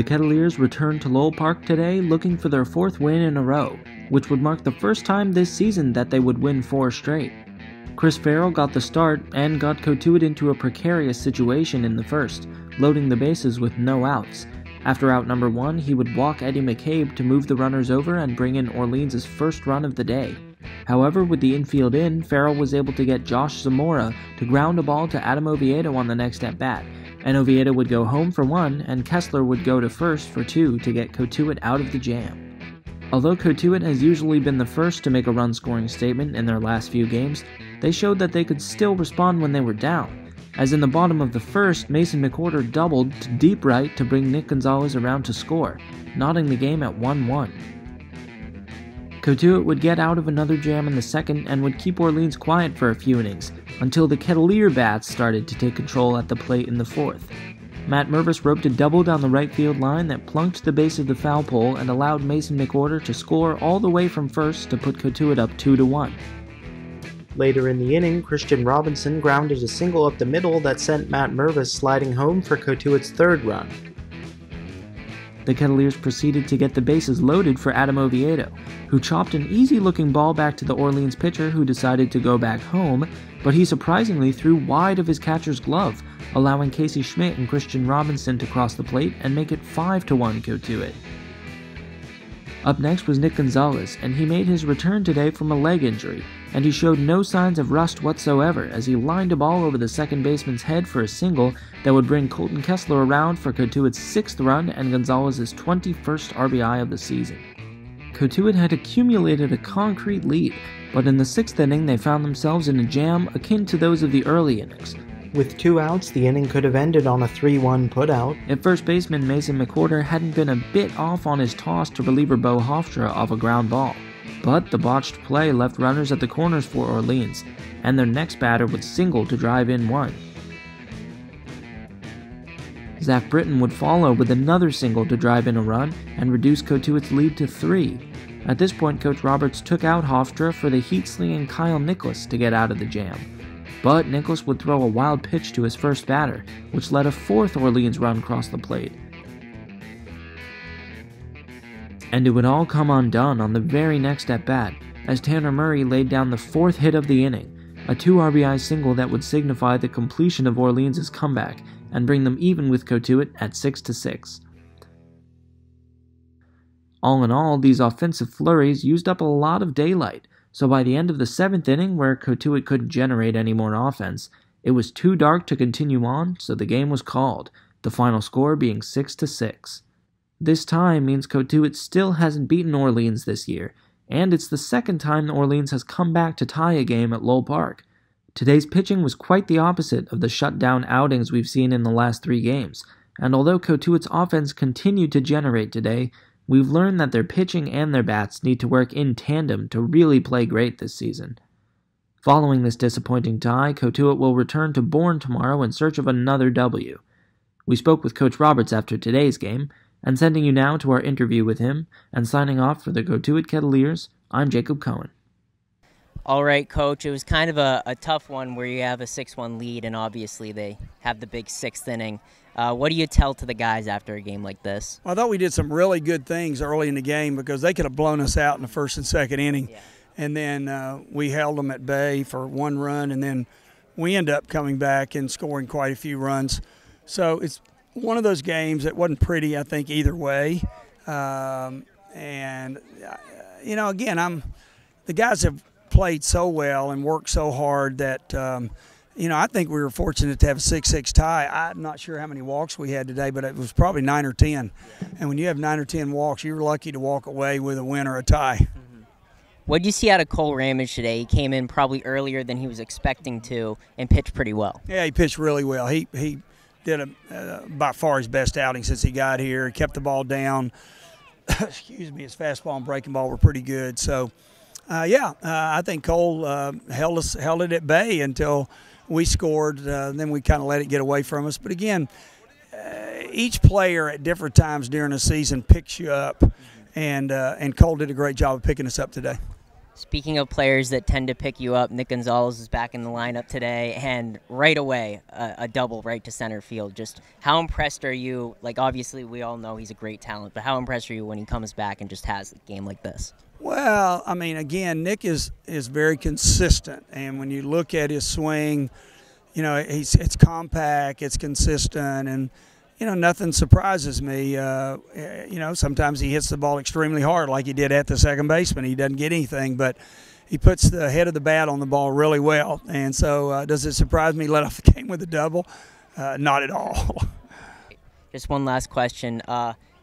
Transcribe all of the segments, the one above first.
The Kettleers returned to Lowell Park today looking for their fourth win in a row, which would mark the first time this season that they would win four straight. Chris Farrell got the start and got Cotuit into a precarious situation in the first, loading the bases with no outs. After out number one, he would walk Eddie McCabe to move the runners over and bring in Orleans' first run of the day. However, with the infield in, Farrell was able to get Josh Zamora to ground a ball to Adam Oviedo on the next at bat, and Oviedo would go home for one, and Kessler would go to first for two to get Cotuit out of the jam. Although Cotuit has usually been the first to make a run scoring statement in their last few games, they showed that they could still respond when they were down. As in the bottom of the first, Mason McWhorter doubled to deep right to bring Nick Gonzalez around to score, knotting the game at 1 1. Cotuit would get out of another jam in the second and would keep Orleans quiet for a few innings, until the Kettleer bats started to take control at the plate in the fourth. Matt Mervis roped a double down the right field line that plunked the base of the foul pole and allowed Mason McWhorter to score all the way from first to put Cotuit up 2 to 1. Later in the inning, Christian Robinson grounded a single up the middle that sent Matt Mervis sliding home for Cotuit's third run. The Kettleers proceeded to get the bases loaded for Adam Oviedo, who chopped an easy looking ball back to the Orleans pitcher who decided to go back home, but he surprisingly threw wide of his catcher's glove, allowing Casey Schmidt and Christian Robinson to cross the plate and make it 5 to 1 Cotuit. Up next was Nick Gonzalez, and he made his return today from a leg injury, and he showed no signs of rust whatsoever as he lined a ball over the second baseman's head for a single that would bring Colton Kessler around for Cotuit's sixth run and Gonzalez's 21st RBI of the season. Cotuit had accumulated a concrete lead, but in the sixth inning they found themselves in a jam akin to those of the early innings, with two outs, the inning could have ended on a 3 1 putout. If first baseman Mason McWhorter hadn't been a bit off on his toss to reliever Bo Hofstra off a ground ball. But the botched play left runners at the corners for Orleans, and their next batter would single to drive in one. Zach Britton would follow with another single to drive in a run and reduce Cotuit's lead to three. At this point, Coach Roberts took out Hofstra for the heat slinging Kyle Nicholas to get out of the jam. But Nicholas would throw a wild pitch to his first batter, which led a fourth Orleans run across the plate. And it would all come undone on the very next at bat, as Tanner Murray laid down the fourth hit of the inning, a 2 RBI single that would signify the completion of Orleans' comeback and bring them even with Cotuit at 6 to 6. All in all, these offensive flurries used up a lot of daylight, so by the end of the seventh inning, where Cotuit couldn't generate any more offense, it was too dark to continue on, so the game was called, the final score being 6 to 6. This time means Cotuit still hasn't beaten Orleans this year, and it's the second time Orleans has come back to tie a game at Lowell Park. Today's pitching was quite the opposite of the shutdown outings we've seen in the last three games, and although Cotuit's offense continued to generate today, We've learned that their pitching and their bats need to work in tandem to really play great this season. Following this disappointing tie, Cotuit will return to Bourne tomorrow in search of another W. We spoke with Coach Roberts after today's game, and sending you now to our interview with him, and signing off for the Cotuit Kettleers, I'm Jacob Cohen. All right, Coach. It was kind of a, a tough one where you have a 6 1 lead, and obviously they have the big sixth inning. Uh, what do you tell to the guys after a game like this? Well, I thought we did some really good things early in the game because they could have blown us out in the first and second inning. Yeah. And then uh, we held them at bay for one run, and then we end up coming back and scoring quite a few runs. So it's one of those games that wasn't pretty, I think, either way. Um, and, uh, you know, again, I'm the guys have played so well and worked so hard that. Um, you know, I think we were fortunate to have a six-six tie. I'm not sure how many walks we had today, but it was probably nine or ten. And when you have nine or ten walks, you're lucky to walk away with a win or a tie. Mm-hmm. What did you see out of Cole Ramage today? He came in probably earlier than he was expecting to and pitched pretty well. Yeah, he pitched really well. He he did a, uh, by far his best outing since he got here. He kept the ball down. Excuse me, his fastball and breaking ball were pretty good. So, uh, yeah, uh, I think Cole uh, held us held it at bay until we scored. Uh, then we kind of let it get away from us. But again, uh, each player at different times during the season picks you up, and uh, and Cole did a great job of picking us up today. Speaking of players that tend to pick you up, Nick Gonzalez is back in the lineup today, and right away, a, a, double right to center field. Just how impressed are you? Like, obviously, we all know he's a great talent, but how impressed are you when he comes back and just has a game like this? Well, I mean, again, Nick is is very consistent, and when you look at his swing, you know, he's it's compact, it's consistent, and you know, nothing surprises me. Uh, you know, sometimes he hits the ball extremely hard, like he did at the second baseman. He doesn't get anything, but he puts the head of the bat on the ball really well. And so, uh, does it surprise me? Let off the game with a double? Uh, not at all. Just one last question.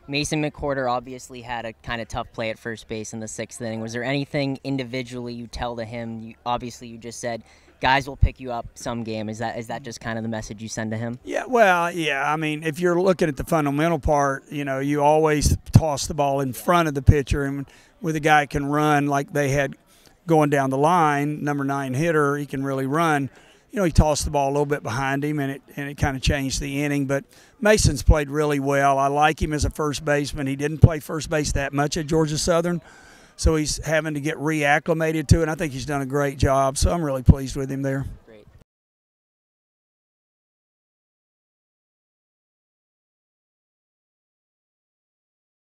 Mason McWhorter obviously had a kind of tough play at first base in the sixth inning. Was there anything individually you tell to him? You, obviously, you just said guys will pick you up some game. Is that is that just kind of the message you send to him? Yeah, well, yeah. I mean, if you're looking at the fundamental part, you know, you always toss the ball in front of the pitcher, and with a guy can run like they had going down the line, number nine hitter, he can really run. You know, he tossed the ball a little bit behind him, and it and it kind of changed the inning. But Mason's played really well. I like him as a first baseman. He didn't play first base that much at Georgia Southern so he's having to get reacclimated to it. And I think he's done a great job. So I'm really pleased with him there.